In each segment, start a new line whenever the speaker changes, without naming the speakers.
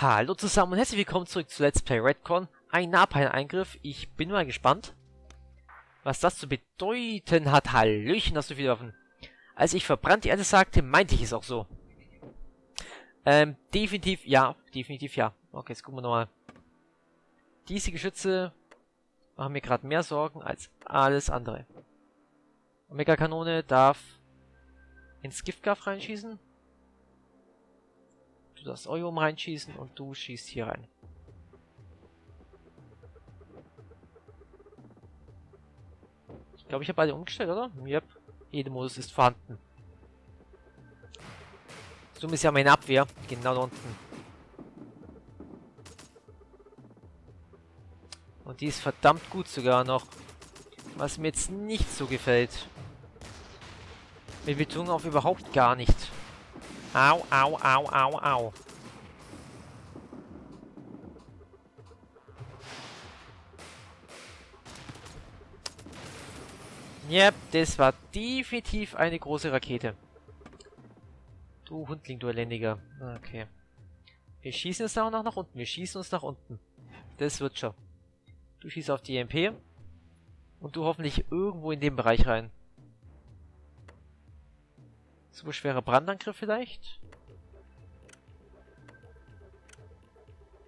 Hallo zusammen und herzlich willkommen zurück zu Let's Play Redcon. Ein Napalm-Eingriff. Ich bin mal gespannt, was das zu bedeuten hat. Hallöchen, hast du viele Waffen. Als ich verbrannt die Erde sagte, meinte ich es auch so. Ähm, definitiv ja. Definitiv ja. Okay, jetzt gucken wir nochmal. Diese Geschütze machen mir gerade mehr Sorgen als alles andere. Omega-Kanone darf ins Giftgaff reinschießen. Du darfst Eum reinschießen und du schießt hier rein. Ich glaube, ich habe alle umgestellt, oder? Yep. Jede Modus ist vorhanden. So ist ja meine Abwehr. Genau da unten. Und die ist verdammt gut sogar noch. Was mir jetzt nicht so gefällt. Mit Betonung auf überhaupt gar nicht. Au, au, au, au, au. Yep, das war definitiv eine große Rakete. Du Hundling, du Elendiger. Okay. Wir schießen jetzt auch noch nach unten. Wir schießen uns nach unten. Das wird schon. Du schießt auf die EMP. Und du hoffentlich irgendwo in den Bereich rein. Super schwerer Brandangriff vielleicht?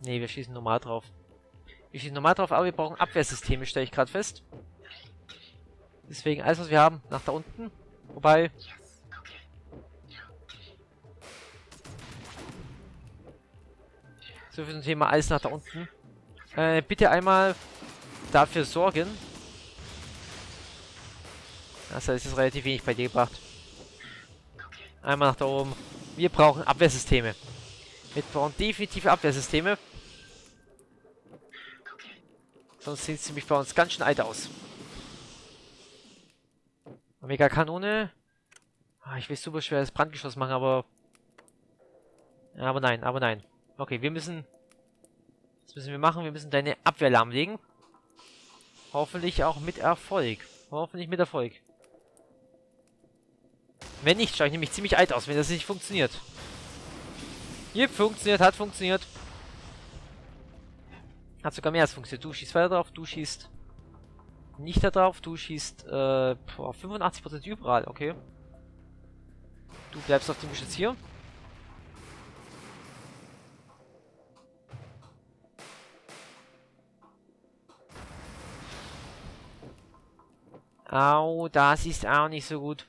Ne, wir schießen normal drauf. Wir schießen normal drauf, aber wir brauchen Abwehrsysteme, stelle ich gerade fest. Deswegen alles, was wir haben, nach da unten. Wobei... So viel zum Thema alles nach da unten. Äh, bitte einmal dafür sorgen. Das heißt, es ist relativ wenig bei dir gebracht. Einmal nach da oben. Wir brauchen Abwehrsysteme. Wir brauchen definitive Abwehrsysteme. Sonst sieht es nämlich bei uns ganz schön alt aus. Omega-Kanone. Ah, ich will super schweres Brandgeschoss machen, aber... Aber nein, aber nein. Okay, wir müssen... Was müssen wir machen? Wir müssen deine Abwehr lahmlegen. Hoffentlich auch mit Erfolg. Hoffentlich mit Erfolg. Wenn nicht, schaue ich nämlich ziemlich alt aus, wenn das nicht funktioniert. Hier, funktioniert, hat funktioniert. Hat sogar mehr als funktioniert. Du schießt weiter drauf, du schießt nicht da drauf, du schießt äh, 85% überall, okay. Du bleibst auf dem Geschütz hier. Au, das ist auch nicht so gut.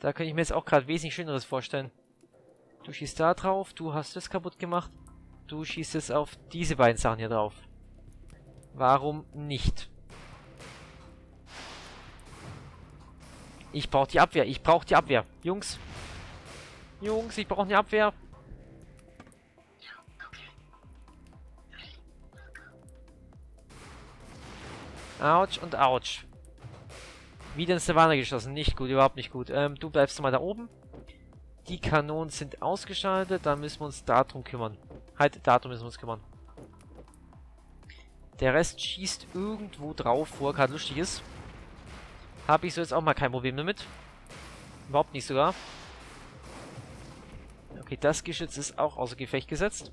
Da könnte ich mir jetzt auch gerade wesentlich Schöneres vorstellen. Du schießt da drauf, du hast das kaputt gemacht. Du schießt es auf diese beiden Sachen hier drauf. Warum nicht? Ich brauche die Abwehr, ich brauche die Abwehr. Jungs. Jungs, ich brauche eine Abwehr. Autsch und Autsch. Wieder ins Savannah geschossen. Nicht gut, überhaupt nicht gut. Ähm, du bleibst mal da oben. Die Kanonen sind ausgeschaltet. Dann müssen wir uns darum kümmern. Halt, darum müssen wir uns kümmern. Der Rest schießt irgendwo drauf, wo er gerade lustig ist. Habe ich so jetzt auch mal kein Problem damit. Überhaupt nicht sogar. Okay, das Geschütz ist auch außer Gefecht gesetzt.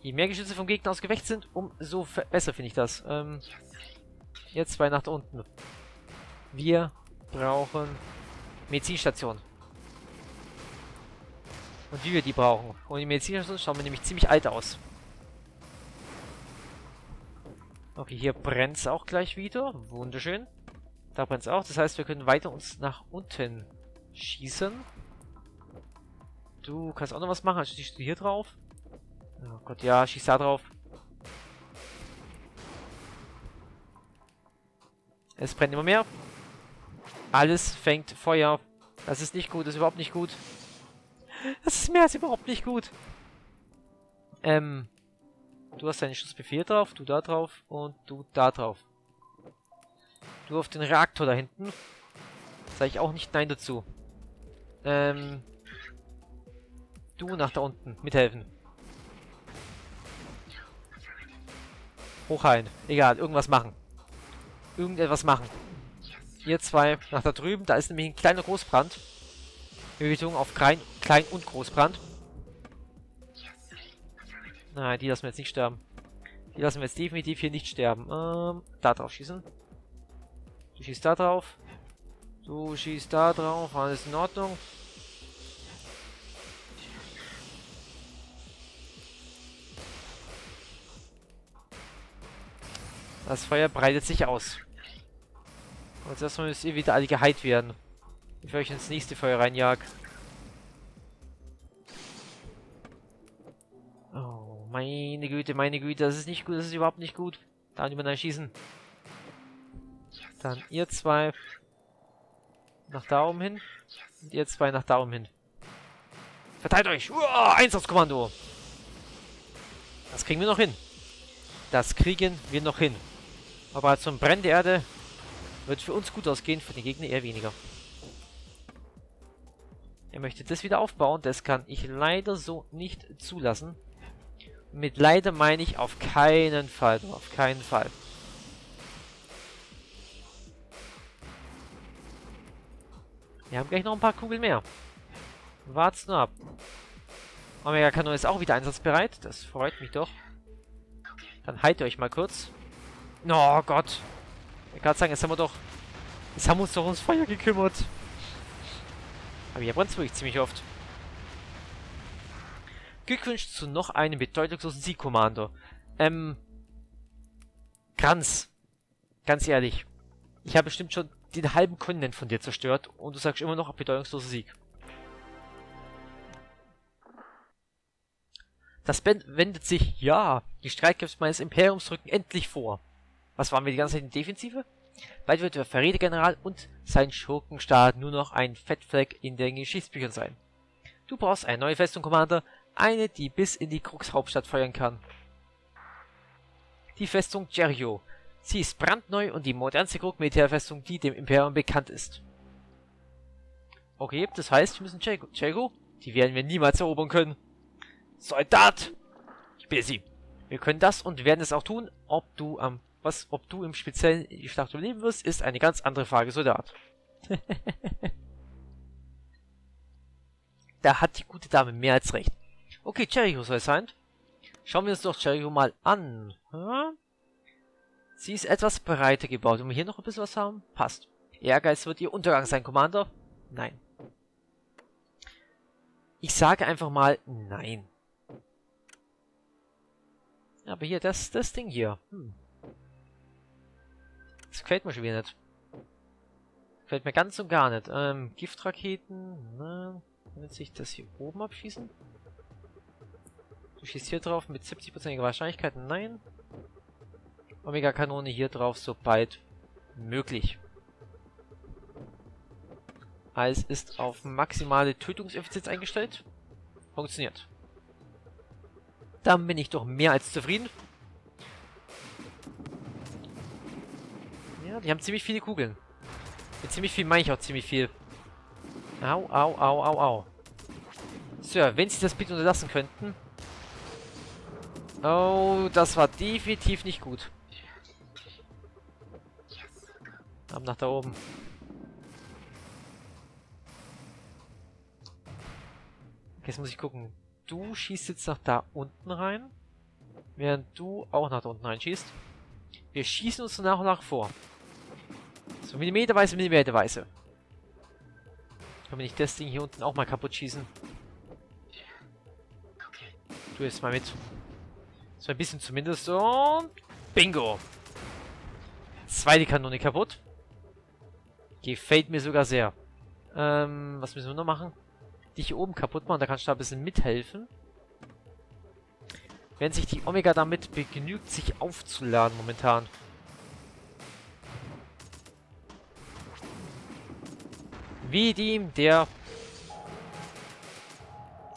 Je mehr Geschütze vom Gegner aus Gefecht sind, umso besser finde ich das. Ähm, jetzt zwei nach unten. Wir brauchen Medizinstation. Und wie wir die brauchen. Und die Medizinstation schauen wir nämlich ziemlich alt aus. Okay, hier brennt es auch gleich wieder. Wunderschön. Da brennt es auch. Das heißt, wir können weiter uns nach unten schießen. Du kannst auch noch was machen. Also schießt du hier drauf? Oh Gott, ja, schieß da drauf. Es brennt immer mehr. Alles fängt Feuer. Das ist nicht gut, das ist überhaupt nicht gut. Das ist mehr als überhaupt nicht gut. Ähm, du hast deinen Schussbefehl drauf, du da drauf und du da drauf. Du auf den Reaktor da hinten. Sag ich auch nicht Nein dazu. Ähm, du nach da unten, mithelfen. Hochheilen. Egal, irgendwas machen. Irgendetwas machen. Ihr zwei nach da drüben. Da ist nämlich ein kleiner Großbrand. Bewegung auf klein, klein und Großbrand. Nein, die lassen wir jetzt nicht sterben. Die lassen wir jetzt definitiv hier nicht sterben. Ähm, da drauf schießen. Du schießt da drauf. Du schießt da drauf. Alles in Ordnung. Das Feuer breitet sich aus. Und erstmal müsst ihr wieder alle geheilt werden. Bevor ich ins nächste Feuer reinjag. Oh, meine Güte, meine Güte, das ist nicht gut, das ist überhaupt nicht gut. Da jemand schießen. Dann ihr zwei nach da oben hin. Und ihr zwei nach da oben hin. Verteilt euch! Uah, Einsatzkommando! Das kriegen wir noch hin. Das kriegen wir noch hin. Aber zum Brennen der Erde wird für uns gut ausgehen, für den Gegner eher weniger. Er möchte das wieder aufbauen, das kann ich leider so nicht zulassen. Mit leider meine ich auf keinen Fall, auf keinen Fall. Wir haben gleich noch ein paar Kugeln mehr. Wart's nur ab. Omega-Kanone ist auch wieder einsatzbereit. Das freut mich doch. Dann ihr euch mal kurz. Oh Gott. Ich kann sagen, jetzt haben wir doch... Jetzt haben wir uns doch ums Feuer gekümmert. Aber hier brennt es wirklich ziemlich oft. Glückwunsch zu noch einem bedeutungslosen Sieg, Commander. Ähm... Kranz. Ganz ehrlich. Ich habe bestimmt schon den halben Kontinent von dir zerstört und du sagst immer noch bedeutungsloser Sieg. Das Band wendet sich, ja, die Streitkräfte meines Imperiums rücken endlich vor. Was waren wir die ganze Zeit in Defensive? Bald wird der Verrätergeneral und sein Schurkenstaat nur noch ein Fettfleck in den Geschichtsbüchern sein. Du brauchst eine neue Festung, Commander, eine, die bis in die Krux-Hauptstadt feuern kann. Die Festung Jericho. Sie ist brandneu und die modernste Krug-Militärfestung, die dem Imperium bekannt ist. Okay, das heißt, wir müssen. Jericho? Die werden wir niemals erobern können. Soldat! Ich bitte Sie. Wir können das und werden es auch tun, ob du am was, ob du im Speziellen die Schlacht überleben wirst, ist eine ganz andere Frage, Soldat. da hat die gute Dame mehr als recht. Okay, Jericho soll es sein. Schauen wir uns doch Jericho mal an. Hm? Sie ist etwas breiter gebaut. Wenn wir hier noch ein bisschen was haben, passt. Ehrgeiz wird ihr Untergang sein, Commander? Nein. Ich sage einfach mal nein. Aber hier, das, das Ding hier. Hm. Das gefällt mir schon wieder nicht. Gefällt mir ganz und gar nicht. Ähm, Giftraketen, na, wird sich das hier oben abschießen? Du schießt hier drauf mit 70%iger Wahrscheinlichkeit, nein. Omega-Kanone hier drauf, sobald möglich. Alles ist auf maximale Tötungseffizienz eingestellt. Funktioniert. Dann bin ich doch mehr als zufrieden. Die haben ziemlich viele Kugeln. Mit ziemlich viel meine ich auch ziemlich viel. Au, au, au, au, au. Sir, wenn Sie das bitte unterlassen könnten. Oh, das war definitiv nicht gut. Ab nach da oben. Jetzt muss ich gucken. Du schießt jetzt nach da unten rein. Während du auch nach da unten reinschießt. Wir schießen uns nach und nach vor. So millimeterweise, millimeterweise. Kann ich das Ding hier unten auch mal kaputt schießen? Du jetzt mal mit. So ein bisschen zumindest. Und bingo. Zweite Kanone kaputt. Gefällt mir sogar sehr. Ähm, was müssen wir noch machen? Dich hier oben kaputt machen, da kannst du da ein bisschen mithelfen. Wenn sich die Omega damit begnügt, sich aufzuladen momentan. Wie dem, der...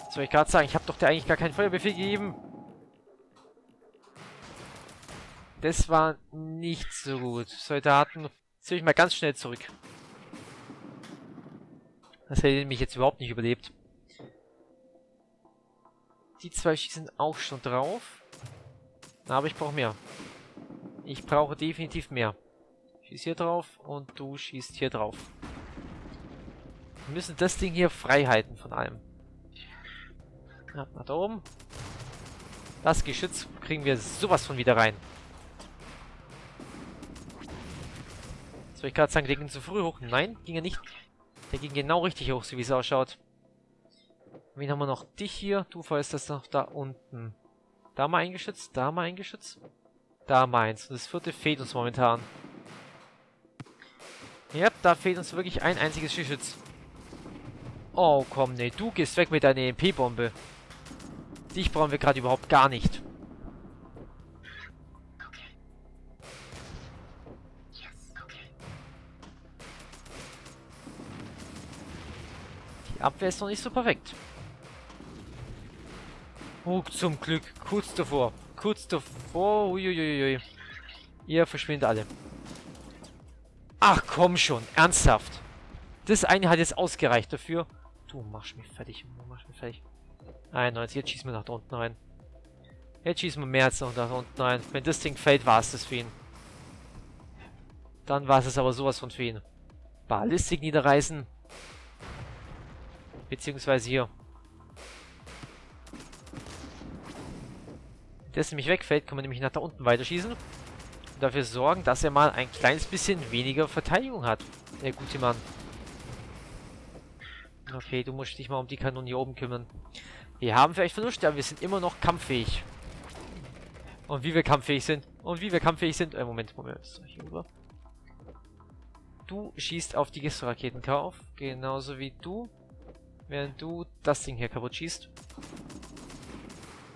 Was soll ich gerade sagen? Ich habe doch der eigentlich gar keinen Feuerbefehl gegeben. Das war nicht so gut. Soldaten, ziehe ich mal ganz schnell zurück. Das hätte mich jetzt überhaupt nicht überlebt. Die zwei schießen auch schon drauf. Aber ich brauche mehr. Ich brauche definitiv mehr. Schieß hier drauf und du schießt hier drauf. Wir müssen das Ding hier frei halten von allem. Ja, nach da oben. Das Geschütz kriegen wir sowas von wieder rein. Soll ich gerade sagen, der ging zu früh hoch? Nein, ging er nicht. Der ging genau richtig hoch, so wie es ausschaut. Wen haben wir noch? Dich hier. Du feuerst das noch da unten. Da mal eingeschützt, da mal eingeschützt. Da meins. Und das vierte fehlt uns momentan. Ja, da fehlt uns wirklich ein einziges Geschütz. Oh, komm, nee, du gehst weg mit deiner EMP-Bombe. Dich brauchen wir gerade überhaupt gar nicht. Die Abwehr ist noch nicht so perfekt. Oh, zum Glück. Kurz davor. Kurz davor. Uiuiui. Ihr verschwindet alle. Ach komm schon. Ernsthaft. Das eine hat jetzt ausgereicht dafür. Du machst mich fertig. Du machst mich fertig. 91. Jetzt schießen wir nach da unten rein. Jetzt schießen wir mehr als noch nach unten rein. Wenn das Ding fällt, war es das für ihn. Dann war es aber sowas von für ihn. Ballistik niederreißen. Beziehungsweise hier. Wenn das nämlich wegfällt, kann man nämlich nach da unten weiterschießen. Und dafür sorgen, dass er mal ein kleines bisschen weniger Verteidigung hat. Der gute Mann. Okay, du musst dich mal um die Kanonen hier oben kümmern. Wir haben vielleicht Verluste, aber wir sind immer noch kampffähig. Und wie wir kampffähig sind. Und wie wir kampffähig sind. Äh, Moment, Moment. So, hier rüber. Du schießt auf die Gistraketen auf. Genauso wie du. Während du das Ding hier kaputt schießt.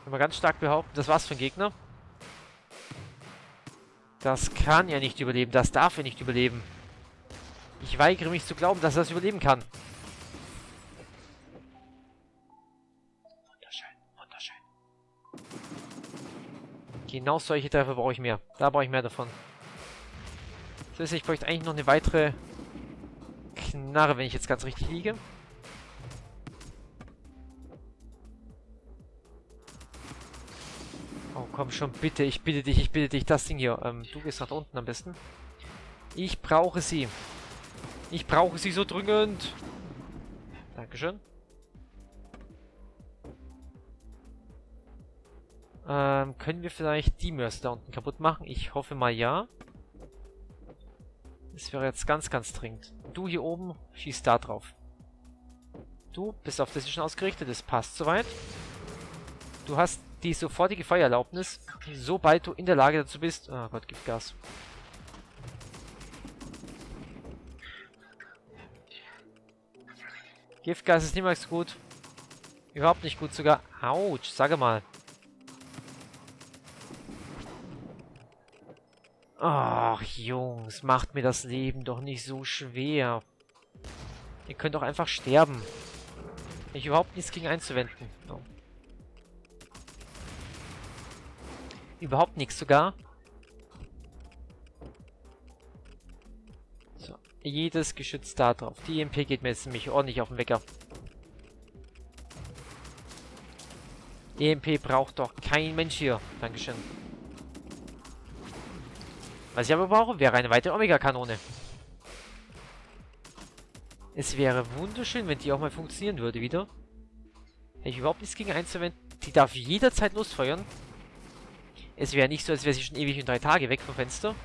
Wenn wir ganz stark behaupten, das war's für ein Gegner. Das kann er nicht überleben. Das darf er nicht überleben. Ich weigere mich zu glauben, dass er das überleben kann. Genau solche Treffer brauche ich mehr. Da brauche ich mehr davon. Das heißt, ich bräuchte eigentlich noch eine weitere Knarre, wenn ich jetzt ganz richtig liege. Oh, komm schon, bitte, ich bitte dich, ich bitte dich, das Ding hier. Ähm, du gehst nach unten am besten. Ich brauche sie. Ich brauche sie so dringend. Dankeschön. Ähm, können wir vielleicht die Mörs da unten kaputt machen? Ich hoffe mal ja. Das wäre jetzt ganz, ganz dringend. Du hier oben, schießt da drauf. Du bist auf das schon ausgerichtet, das passt soweit. Du hast die sofortige Feuererlaubnis, sobald du in der Lage dazu bist. Oh Gott, gibt Gas. Giftgas ist niemals gut. Überhaupt nicht gut sogar. Autsch, sage mal. Ach, Jungs, macht mir das Leben doch nicht so schwer. Ihr könnt doch einfach sterben. Ich überhaupt nichts gegen einzuwenden. Oh. Überhaupt nichts sogar. So, jedes Geschütz da drauf. Die EMP geht mir jetzt nämlich ordentlich auf den Wecker. EMP braucht doch kein Mensch hier. Dankeschön. Was ich aber brauche, wäre eine weitere Omega-Kanone. Es wäre wunderschön, wenn die auch mal funktionieren würde wieder. Hätte ich überhaupt nichts gegen einzuwenden. Die darf jederzeit losfeuern. Es wäre nicht so, als wäre sie schon ewig in drei Tage weg vom Fenster.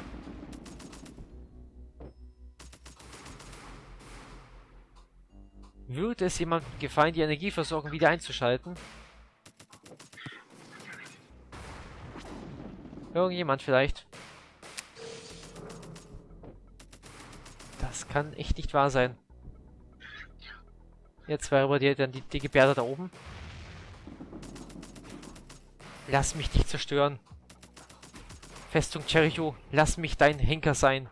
Würde es jemandem gefallen, die Energieversorgung wieder einzuschalten? Irgendjemand vielleicht. Kann echt nicht wahr sein. Jetzt war aber die, dann die, die Gebärde da oben. Lass mich nicht zerstören. Festung Jericho, lass mich dein Henker sein.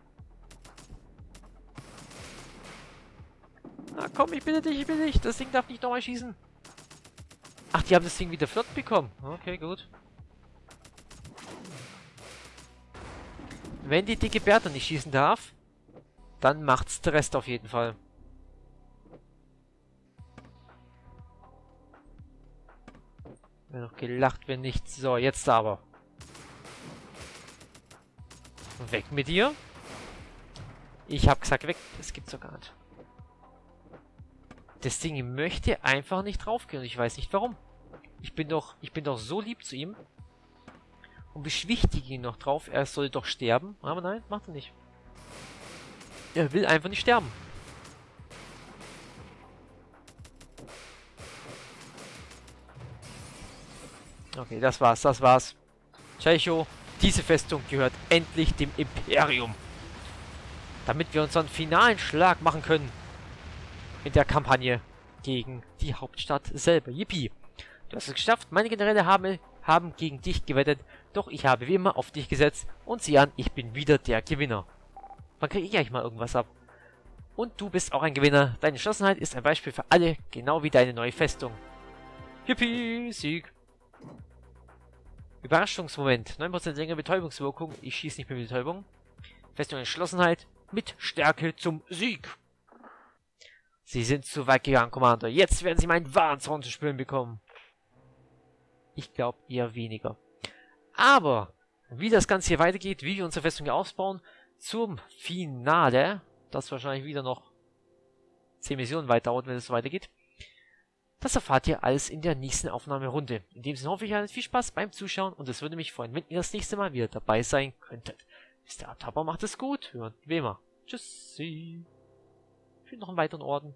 Na komm, ich bitte dich, ich bitte dich. Das Ding darf nicht nochmal schießen. Ach, die haben das Ding wieder flott bekommen. Okay, gut. Wenn die dicke Bertha nicht schießen darf, dann macht's der Rest auf jeden Fall. Wäre noch gelacht, wenn nicht. So, jetzt aber. Weg mit dir. Ich hab gesagt, weg. Das gibt's doch gar nicht. Das Ding möchte einfach nicht draufgehen. Ich weiß nicht warum. Ich bin doch, ich bin doch so lieb zu ihm. und beschwichtige ihn noch drauf, er soll doch sterben. Aber nein, macht er nicht. Er will einfach nicht sterben. Okay, das war's, das war's. Checho, diese Festung gehört endlich dem Imperium. Damit wir unseren finalen Schlag machen können. In der Kampagne gegen die Hauptstadt selber. Yippie. Du hast es geschafft. Meine Generäle haben, haben gegen dich gewettet. Doch ich habe wie immer auf dich gesetzt. Und sieh an, ich bin wieder der Gewinner. Wann kriege ich eigentlich mal irgendwas ab? Und du bist auch ein Gewinner. Deine Entschlossenheit ist ein Beispiel für alle, genau wie deine neue Festung. Yippie, Sieg. Überraschungsmoment. 9% längere Betäubungswirkung. Ich schieße nicht mehr mit Betäubung. Festung Entschlossenheit. Mit Stärke zum Sieg. Sie sind zu weit gegangen, Commander. Jetzt werden Sie meinen wahren Zorn zu spüren bekommen. Ich glaube eher weniger. Aber, wie das Ganze hier weitergeht, wie wir unsere Festung hier ausbauen, zum Finale, das wahrscheinlich wieder noch 10 Missionen weit dauert, wenn es so weitergeht, das erfahrt ihr alles in der nächsten Aufnahmerunde. In dem Sinne hoffe ich, hattet viel Spaß beim Zuschauen und es würde mich freuen, wenn ihr das nächste Mal wieder dabei sein könntet. Bis der Tapper macht es gut. Hören wie immer. Tschüssi. Für noch einen weiteren Orden.